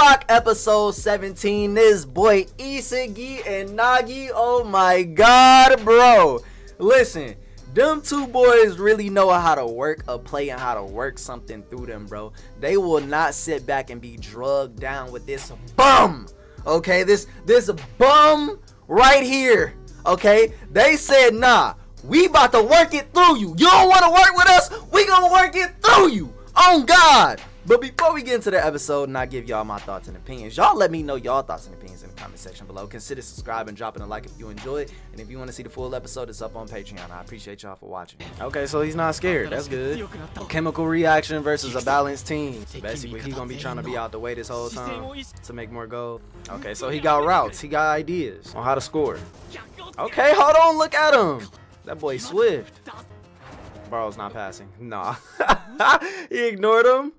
Lock episode 17. This boy Isagi and Nagi. Oh my god, bro. Listen, them two boys really know how to work a play and how to work something through them, bro. They will not sit back and be drugged down with this bum. Okay, this this bum right here. Okay, they said, nah, we about to work it through you. You don't want to work with us? We gonna work it through you. On God. But before we get into the episode and I give y'all my thoughts and opinions, y'all let me know y'all thoughts and opinions in the comment section below. Consider subscribing, and dropping a like if you enjoy it. And if you want to see the full episode, it's up on Patreon. I appreciate y'all for watching. Okay, so he's not scared. That's good. Chemical reaction versus a balanced team. Basically, he's going to be trying to be out the way this whole time to make more gold. Okay, so he got routes. He got ideas on how to score. Okay, hold on. Look at him. That boy swift. Barou's not passing. Nah. he ignored him.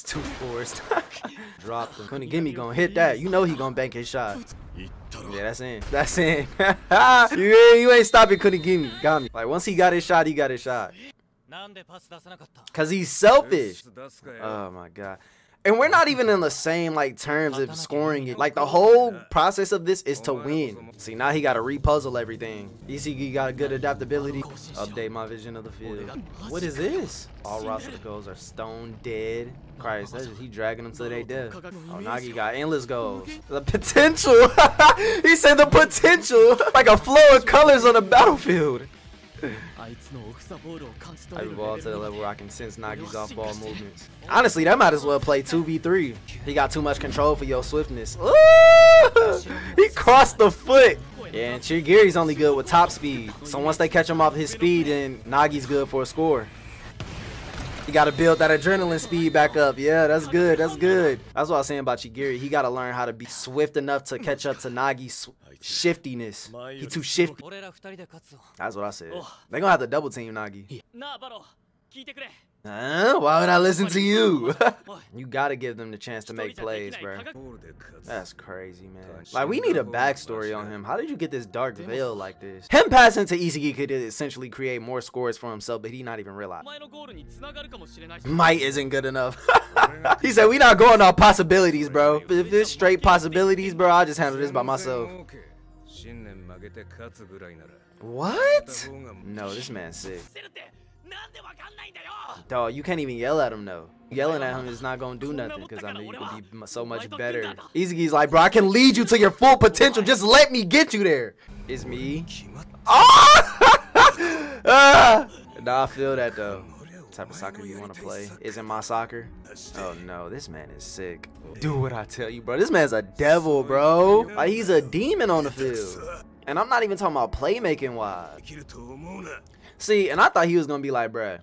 It's too forced. Dropped him. Kunigami gonna hit that. You know he gonna bank his shot. Yeah, that's in. That's in. you, ain't, you ain't stopping Kunigami. Got me. Like once he got his shot, he got his shot. Cause he's selfish. Oh my god. And we're not even in the same like terms of scoring it. Like the whole process of this is to win. See now he got to repuzzle everything. Isagi got a good adaptability. Update my vision of the field. What is this? All roster goals are stone dead. Christ, that's just, he dragging them till they dead. Oh, Nagi got endless goals. The potential. he said the potential. Like a flow of colors on the battlefield. I evolved to the level where I can sense Nagi's off-ball movements. Honestly, that might as well play 2v3. He got too much control for your swiftness. Ooh! He crossed the foot. Yeah, and Chigiri's only good with top speed. So once they catch him off his speed, then Nagi's good for a score. You gotta build that adrenaline speed back up. Yeah, that's good. That's good. That's what I was saying about Chigiri. He gotta learn how to be swift enough to catch up to Nagi's shiftiness. He too shifty. That's what I said. They gonna have to double team Nagi. Huh? Why would I listen to you? you gotta give them the chance to make plays, bro. That's crazy, man. Like, we need a backstory on him. How did you get this dark veil like this? Him passing to Isagi could essentially create more scores for himself, but he not even realize. Might isn't good enough. he said, we not going off possibilities, bro. If it's straight possibilities, bro, I'll just handle this by myself. What? No, this man's sick. Dog, you can't even yell at him though. Yelling at him is not gonna do nothing because I know you can be so much better. Isagi's like, bro, I can lead you to your full potential. Just let me get you there. It's me. Oh! ah! Nah, I feel that though. What type of soccer you want to play? Isn't my soccer? Oh no, this man is sick. Do what I tell you, bro. This man's a devil, bro. Like he's a demon on the field. And I'm not even talking about playmaking wise. See, and I thought he was gonna be like, bruh.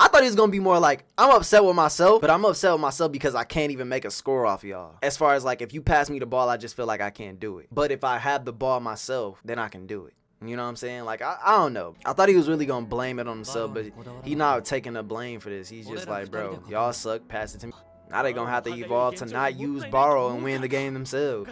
I thought he was gonna be more like, I'm upset with myself, but I'm upset with myself because I can't even make a score off y'all. As far as like, if you pass me the ball, I just feel like I can't do it. But if I have the ball myself, then I can do it. You know what I'm saying? Like, I, I don't know. I thought he was really gonna blame it on himself, but he not taking the blame for this. He's just like, bro, y'all suck, pass it to me. Now they gonna have to evolve to not use Barou and win the game themselves.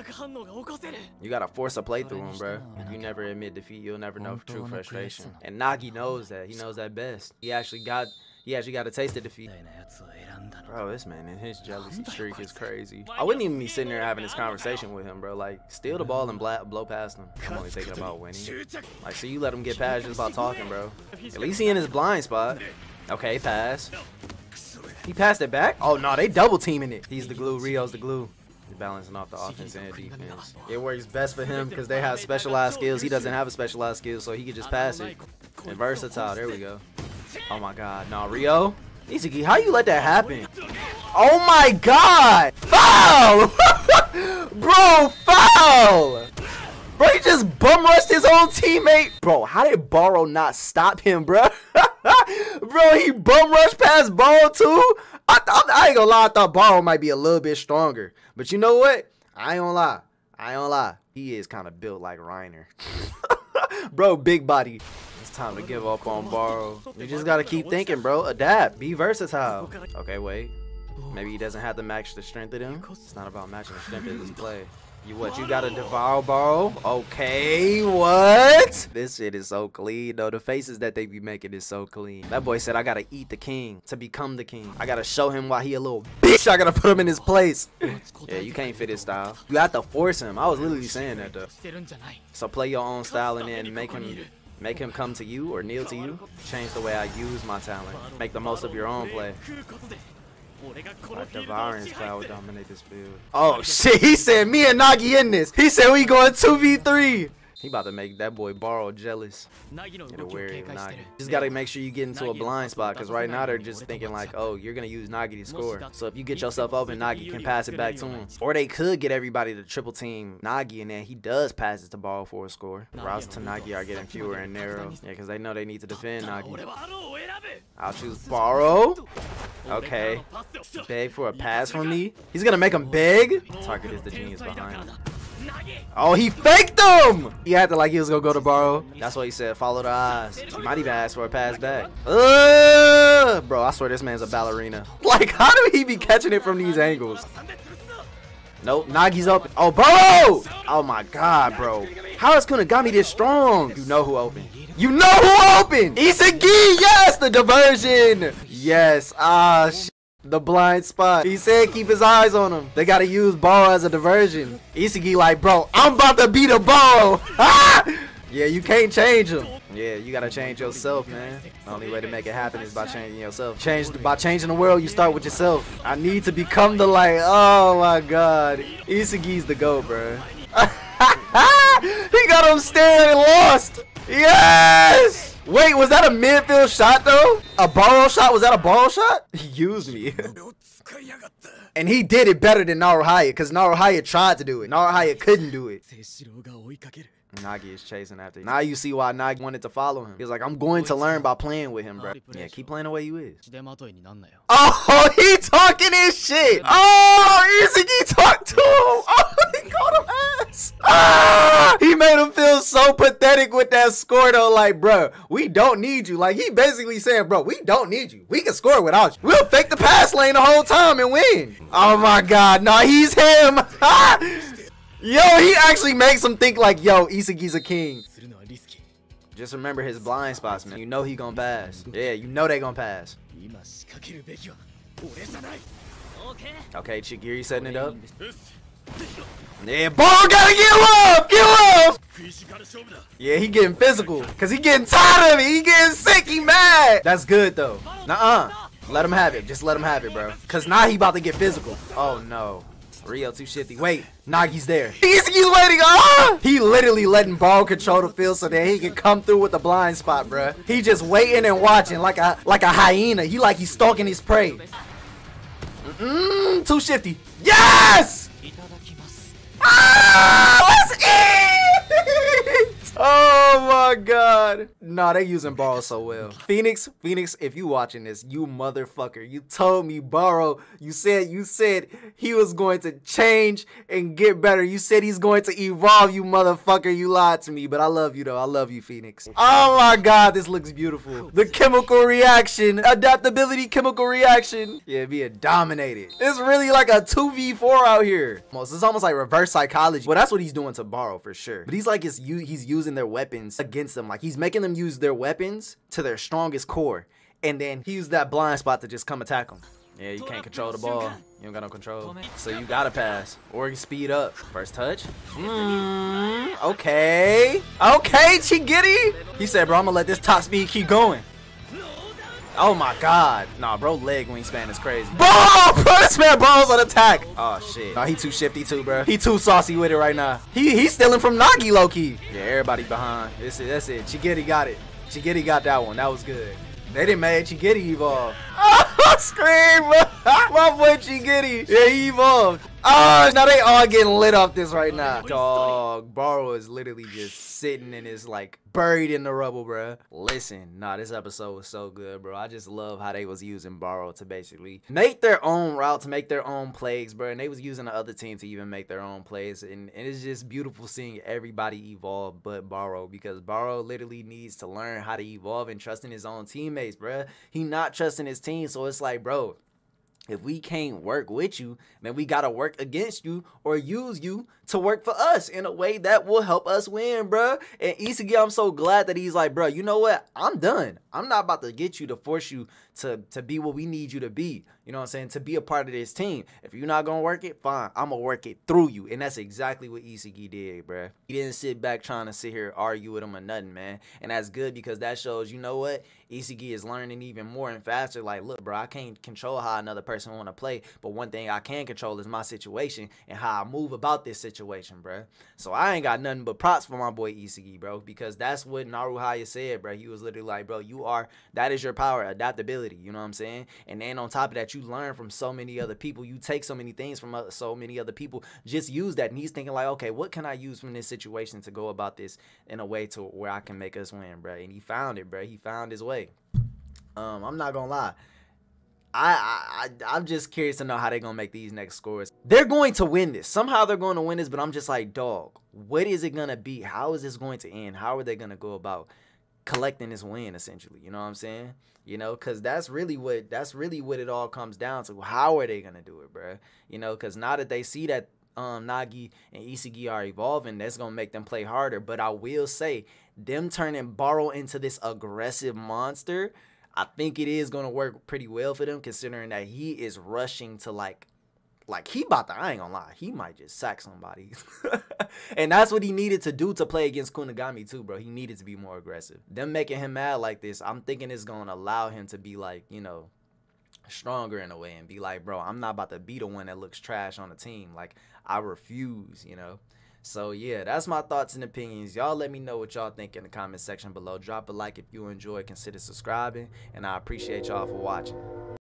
You gotta force a play through him, bro. If you never admit defeat, you'll never know true frustration. And Nagi knows that. He knows that best. He actually got he actually got a taste of defeat. Bro, this man and his jealousy streak is crazy. I wouldn't even be sitting there having this conversation with him, bro. Like, steal the ball and blow past him. I'm only thinking about winning. Like, so you let him get past just about talking, bro. At least he in his blind spot. Okay, pass. He passed it back? Oh, no, they double teaming it. He's the glue. Reo's the glue. He's balancing off the offense and defense. It works best for him because they have specialized skills. He doesn't have a specialized skill, so he can just pass it. And versatile. There we go. Oh, my God. No, Rio. Isagi, how you let that happen? Oh, my God. Foul! Bro, foul! Bro, he just bum rushed his own teammate. Bro, how did Barou not stop him, bro? bro, he bum rushed past Barou too? I, I, I, ain't gonna lie, I thought Barou might be a little bit stronger. But you know what? I ain't gonna lie. I ain't gonna lie. He is kind of built like Reiner. bro, big body. It's time to give up on Barou. You just gotta keep thinking, bro. Adapt. Be versatile. Okay, wait. Maybe he doesn't have to match the strength of him. It's not about matching the strength of his play. You what? You got a ball? Okay, what? This shit is so clean, though. The faces that they be making is so clean. That boy said, I gotta eat the king to become the king. I gotta show him why he a little bitch. I gotta put him in his place. yeah, you can't fit his style. You have to force him. I was literally saying that, though. So play your own style and then make him Make him come to you or kneel to you. Change the way I use my talent. Make the most of your own play. Devouring spell will dominate this field. Oh shit, he said me and Nagi in this. He said we going 2v3. He about to make that boy Barou jealous. Get wary of Nagi. Just gotta make sure you get into a blind spot because right now they're just thinking like, oh, you're gonna use Nagi to score. So if you get yourself open, Nagi can pass it back to him. Or they could get everybody to triple team Nagi and then he does pass it to Barou for a score. Routes to Nagi are getting fewer and narrow. Yeah, because they know they need to defend Nagi. I'll choose Barou. Okay. Beg for a pass from me. He's gonna make him beg. Target is the genius behind. Oh, he faked him! He acted like he was gonna go to Barou. That's what he said. Follow the eyes. He might even ask for a pass back. Uh, bro, I swear this man's a ballerina. Like, how do he be catching it from these angles? Nope, Nagi's open. Oh, Barou! Oh my god, bro. How is Kunigami this strong? You know who opened. You know who opened! Isagi! Yes! The diversion! Yes. Ah, the blind spot. He said keep his eyes on him. They gotta use ball as a diversion. Isagi like, bro, I'm about to beat a ball. Ah! Yeah, you can't change him. Yeah, you gotta change yourself, man. The only way to make it happen is by changing yourself. Change by changing the world, you start with yourself. I need to become the light. Oh my god. Isagi's the GOAT, bro. he got him staring lost. Yes! Wait, was that a midfield shot though? A ball shot? Was that a ball shot? He used me. and he did it better than Naruhaya because Naruhaya tried to do it. Naruhaya couldn't do it. Nagi is chasing after you. Now you see why Nagi wanted to follow him. He's like, I'm going to learn by playing with him, bro. Yeah, keep playing the way you is. Oh, he talking his shit. Oh, Isagi talked to him. Oh, he called him ass. Ah, he made him feel so pathetic with that score, though. Like, bro, we don't need you. Like, he basically saying, bro, we don't need you. We can score without you. We'll fake the pass lane the whole time and win. Oh, my God. No, he's him. Yo, he actually makes him think like, yo, Isagi's a king. Just remember his blind spots, man. You know he gonna pass. Yeah, you know they gonna pass. Okay, Chigiri setting it up. Yeah, ball gotta get love! Get love! Yeah, he getting physical. Cause he getting tired of it. He getting sick. He mad. That's good though. Nuh-uh. Let him have it. Just let him have it, bro. Cause now he about to get physical. Oh no. Reo too shifty. Wait, Nagi's there. He's, he's waiting. Ah! He literally letting ball control the field so that he can come through with the blind spot, bruh. He just waiting and watching like a like a hyena. He like he's stalking his prey. Mmm, too shifty. Yes! My god. Nah, they using Barou so well. Phoenix, Phoenix, if you watching this, you motherfucker. You told me Barou, you said you said he was going to change and get better. You said he's going to evolve, you motherfucker. You lied to me, but I love you though. I love you, Phoenix. Oh my god, this looks beautiful. The chemical reaction, adaptability chemical reaction. Yeah, being dominated. It's really like a 2v4 out here. Almost, it's almost like reverse psychology. Well, that's what he's doing to Barou for sure. But he's like, it's, he's using using their weapons against them. Like he's making them use their weapons to their strongest core. And then he used that blind spot to just come attack them. Yeah, you can't control the ball. You don't got no control. So you gotta pass. Or you speed up. First touch. Mm, okay. Okay, Chigiri. He said, bro, I'm gonna let this top speed keep going. Oh my god. Nah, bro, leg wingspan is crazy. Ball! Bro, this man balls on attack. Oh shit. Nah, he too shifty too, bro. He too saucy with it right now. He he's stealing from Nagi Loki. Yeah, everybody behind. This is that's it. Chigiri got it. Chigiri got that one. That was good. They didn't make Chigiri evolve. Oh, scream! My boy Chigiri. Yeah, he evolved. Oh, now they all getting lit off this right now. Dog, Barou is literally just sitting in his like buried in the rubble, bro. Listen, nah, this episode was so good, bro. I just love how they was using Barou to basically make their own route, to make their own plays, bro. And they was using the other team to even make their own plays. And, and it's just beautiful seeing everybody evolve but Barou because Barou literally needs to learn how to evolve and trust in his own teammates, bro. He not trusting his team, so it's like, bro, if we can't work with you, then we gotta work against you or use you to work for us in a way that will help us win, bro. And Isagi, I'm so glad that he's like, bro, you know what? I'm done. I'm not about to get you to force you to to be what we need you to be. You know what I'm saying? To be a part of this team. If you're not gonna work it, fine. I'm gonna work it through you. And that's exactly what Isagi did, bro. He didn't sit back trying to sit here argue with him or nothing, man. And that's good because that shows, you know what? Isagi is learning even more and faster. Like, look, bro, I can't control how another person want to play, but one thing I can control is my situation and how I move about this situation, bro. So I ain't got nothing but props for my boy Isagi, bro, because that's what Naruhaya said, bro. He was literally like, bro, you are that is your power, adaptability. You know what I'm saying? And then on top of that, you learn from so many other people. You take so many things from so many other people. Just use that. And he's thinking like, okay, what can I use from this situation to go about this in a way to where I can make us win, bro? And he found it, bro. He found his way. Um, I'm not gonna lie. I, I I'm just curious to know how they're gonna make these next scores. They're going to win this. Somehow they're going to win this, but I'm just like, dog, what is it gonna be? How is this going to end? How are they gonna go about collecting this win essentially? You know what I'm saying? You know, cause that's really what that's really what it all comes down to. How are they gonna do it, bro? You know, cause now that they see that um, Nagi and Isagi are evolving, that's gonna make them play harder. But I will say, them turning Barou into this aggressive monster, I think it is gonna work pretty well for them, considering that he is rushing to like like he about to I ain't gonna lie, he might just sack somebody. and that's what he needed to do to play against Kunigami too, bro. He needed to be more aggressive. Them making him mad like this, I'm thinking it's gonna allow him to be like, you know, stronger in a way and be like, bro, I'm not about to be the one that looks trash on the team. Like, I refuse, you know? So yeah, that's my thoughts and opinions. Y'all let me know what y'all think in the comment section below. Drop a like if you enjoy, consider subscribing, and I appreciate y'all for watching.